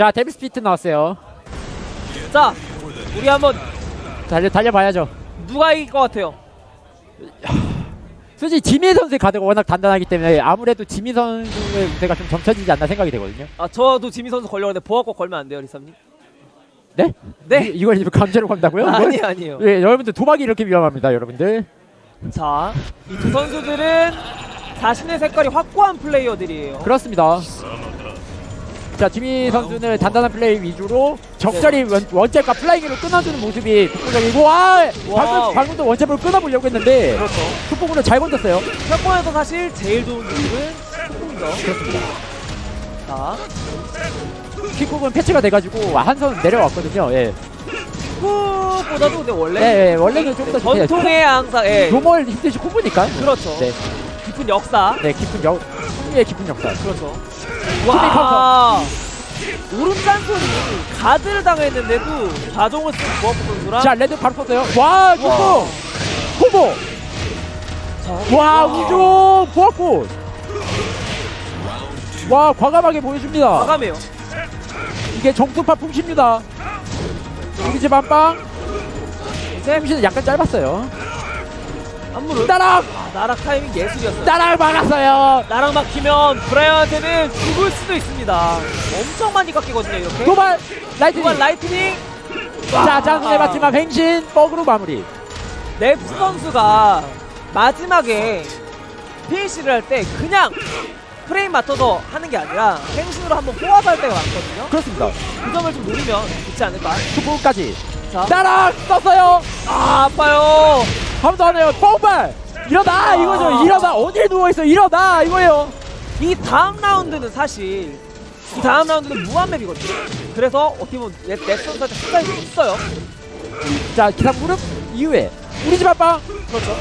자 Devil's Pit 나왔어요. 자, 우리 한번 달려 달려봐야죠. 누가 이길 것 같아요? 솔직히 지민 선수의 가드가 워낙 단단하기 때문에 아무래도 지민 선수의 우세가 좀 점쳐지지 않나 생각이 되거든요. 아, 저도 지민 선수 걸려는데 보아꼭 걸면 안 돼요, 리삼님? 네? 네. 이, 지금 강제로 간다고요? 아니 아니에요. 예, 여러분들 도박이 이렇게 위험합니다, 여러분들. 자, 이 두 선수들은 자신의 색깔이 확고한 플레이어들이에요. 그렇습니다. 자, 지민 선수는 단단한 플레이 위주로 적절히 원, 원잽과 플라이기로 끊어주는 모습이 독보적이고 와! 와우. 방금, 방금도 원잽으로 끊어보려고 했는데 그렇죠. 툭봉으로 잘 건졌어요. 첫번에서 사실 제일 좋은 기술은 폭풍이죠. 그렇습니다. 자, 킥국은 패치가 돼가지고 한선 내려왔거든요. 예. 킥보다도 근데 원래 네, 예, 원래는 좀더 전통의 항상 예, 노멀 힘드시 콤보니까. 그렇죠. 네, 깊은 역사. 네, 깊은 역, 승리의 깊은 역사. 그렇죠. 와, 오른짠손이 가드를 당했는데도 자종을 쓴 부하프 선수랑 자, 레드 바로 썼어요. 와! 콤보! 자, 와, 우조! 보았고! 와, 과감하게 보여줍니다. 과감해요. 이게 정수파 풍시입니다. 이기지 반빵. 쌤씨는 약간 짧았어요. 안무를 따락! 아, 나락 타이밍 예술이었어요. 따락 막았어요. 나랑 막히면 브라이언한테는 죽을 수도 있습니다. 엄청 많이 깎이거든요, 이렇게. 도발! 라이트닝! 도발 라이트닝. 자, 장순 해봤지만 횡신, 뻑으로 마무리. 넵스 선수가 마지막에 PC를 할 때 그냥 프레임 맞춰서 하는 게 아니라 행신으로 한번 뽑아서 할 때가 많거든요. 그렇습니다. 그 점을 좀 노리면 있지 않을까? 축구까지. 자, 따락! 썼어요! 아, 아파요. 한번더 하네요. 뻥발! 일어나! 이거죠. 일어나! 어딜 누워있어? 일어나! 이거예요. 이 다음 라운드는 사실 이 다음 라운드는 무한맵이거든요. 그래서 어떻게 보면 선수한테 시간이 좀 있어요. 자, 기상 무릎 이후에. 우리 집 아빠. 그렇죠.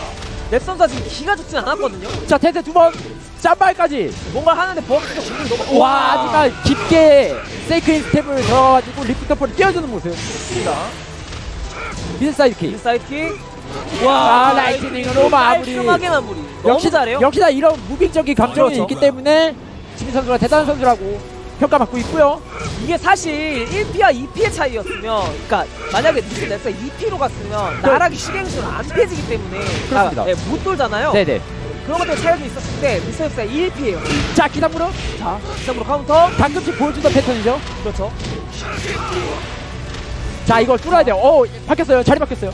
넷 선수가 지금 기가 죽진 않았거든요. 자, 테드 두 번. 짬발까지. 뭔가 하는데 버스가 공이 너무 와, 하지만 깊게 세이크인 스텝을 들어가가지고 리프터포를 띄워주는 모습. 좋습니다. 미드 사이드 킥. 인사이드 킥. 아, 라이트닝으로 마무리. 깔끔하게 마무리. 너무 역시, 잘해요. 역시나 이런 무빙적인 감정이 그렇죠. 있기 때문에 지민 선수가 대단한 선수라고 평가받고 있고요. 이게 사실 1피와 2피의 차이였으면, 그러니까 만약에 니스 넷스가 2피로 갔으면 그- 나락이 시갱수는 안 펴지기 때문에 그렇습니다. 아, 네, 못 돌잖아요. 네네. 그런 것들 차이가 좀 있었을 때 니스 넷스가 1피예요. 자, 무릎. 자, 시작으로 카운터. 방금씩 보여주던 패턴이죠. 그렇죠. 자, 이거 뚫어야 돼요. 어, 바뀌었어요. 자리 바뀌었어요.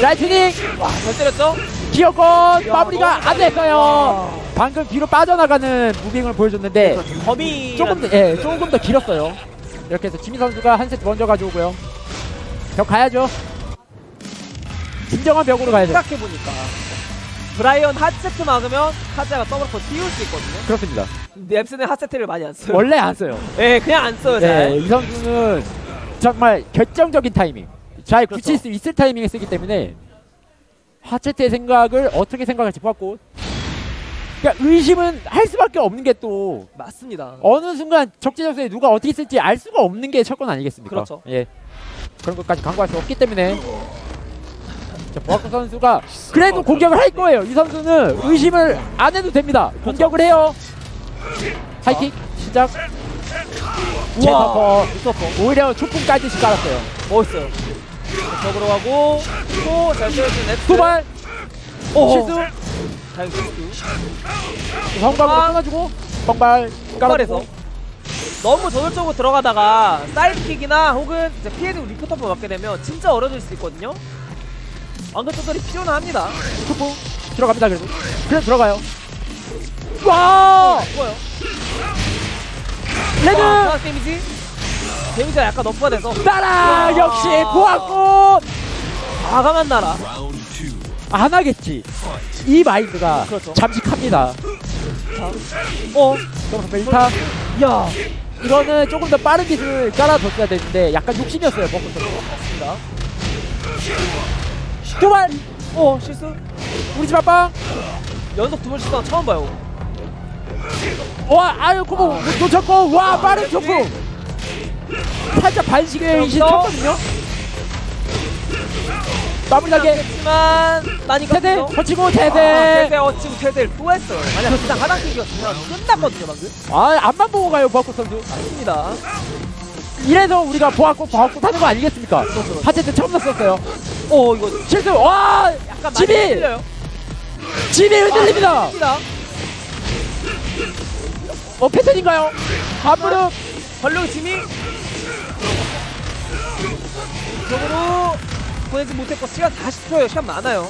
lightning 와, 잘 때렸죠? 기어건 야, 마무리가 안 됐어요. 와. 방금 뒤로 빠져나가는 moving을 보여줬는데 그렇죠. 범위 조금 더, 예, 조금 더 길었어요. 이렇게 해서 지민 선수가 한 세트 먼저 가져오고요. 벽 가야죠. 진정한 벽으로 가야죠. 생각해 보니까 브라이언 hatchet 막으면 카즈야가 double upper 띄울 수 있거든요. 그렇습니다. 넵스는 hatchet을 많이 안 써요. 원래 안 써요. 네, 그냥 안 써요. 네, 잘. 이 선수는 정말 결정적인 타이밍, 잘 그렇죠. 붙일 수 있을 타이밍에 쓰기 때문에 hatchet의 생각을 어떻게 생각할지 보았고 그러니까 의심은 할 수밖에 없는 게 또 맞습니다. 어느 순간 적재적소에 누가 어떻게 쓸지 알 수가 없는 게 철권 아니겠습니까? 그렇죠. 예. 그런 것까지 강구할 수 없기 때문에 자, 보아크 선수가 그래도 공격을 할 거예요. 이 선수는 의심을 안 해도 됩니다. 그렇죠. 공격을 해요. 하이킥 시작. 리서퍼 오히려 초풍까지 깔았어요. 멋있어요. 적으로 가고 또잘 때려준 넵스. 도발 오. 실수 잘 실수. 성광으로 끊어주고 폭발해서 깔아서 너무 저돌적으로 들어가다가 사이드킥이나 혹은 이제 피해도 리포터프 맞게 되면 진짜 어려질 수 있거든요. 언더 조절이 필요는 합니다. 초풍 들어갑니다. 그래도 그래 들어가요. 와 좋아요. 레드 와, 아, 데미지. 데미지가 약간 너프가 돼서 따라 와. 역시 보았고 과감한 나라. 안 하겠지. 이 마인드가 그렇죠. 잠식합니다. 자, 어, 벨타 야, 이거는 조금 더 빠른 기술 깔아줬어야 되는데 약간 욕심이었어요. 버프 선수. 맞습니다. 도발 어, 실수. 우리 집 아빠 연속 두 번 실수한 처음 봐요. 와 아유 코보 놓쳤고 와 빠른 초풍 살짝 이신 여기서. 쳤거든요 마무리하게 했지만 많이 컸어. 거치고 아, 태세 태세 어치고 태세를 또 했어요. 만약 그냥 하단 킥이었으면 끝났거든요 방금. 아 앞만 보고 가요 보아꽃 선수 맞습니다. 이래서 우리가 보아꽃 보아꽃 하는 거 아니겠습니까 그렇죠. 하체트 처음 썼어요 어 이거 실수 와 약간 집이 흔들려요. 집이 흔들립니다 흔들립니다. 어 패턴인가요 앞무릎 벌렁 짐이 적으로 보내지 못했고 시간 40초예요. 시간 많아요.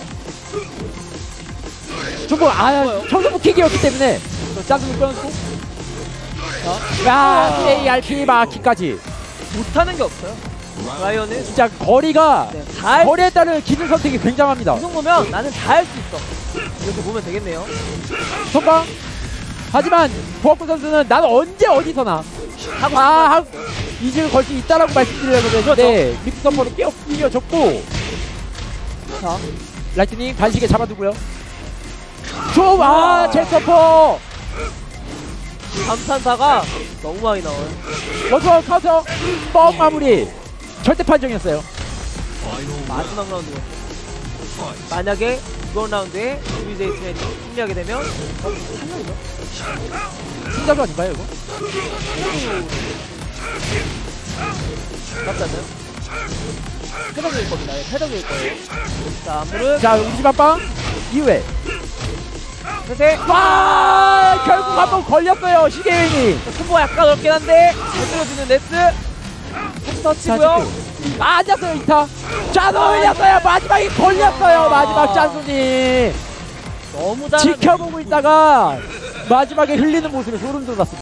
중국 아. 청소부 킥이었기 때문에 짱구 끊고 야 ARP 마키까지 못하는 게 없어요. 라이언은 진짜 거리가 네, 거리에 따른 기술 선택이 굉장합니다 이 정도면 나는 다 할 수 있어. 이렇게 보면 되겠네요. 선방 하지만 보아꽃 선수는 나는 언제 어디서나 하고 아, 하- 이질 걸수 있다라고 말씀드리려고 했는데 리프 서퍼로 뛰어 뛰어줬고 자, 라이트닝 반시계 잡아두고요. 좀아 젤서퍼 감탄사가 너무 많이 나와요. 원투 카운터 뻥 마무리 절대 판정이었어요. 마지막 라운드. 만약에 이번 라운드에 유비제이트맨이 승리하게 되면? 승자도 아닌가요 이거? 않나요? 패덕일 겁니다. 예, 패덕일 거예요. 자, 무릎, 자 우리 집 아빠 이후에 세세. 와 결국 한번 걸렸어요 시계win이. 콤보가 약간 어렵긴 한데 잘 들어주는 네스. 자, 터치고요. 아 앉았어요 이타. 짜도 걸렸어요 마지막에 걸렸어요 마지막 짠순이 너무 잘하는 지켜보고 있다가 마지막에 흘리는 모습에 소름 돋았습니다.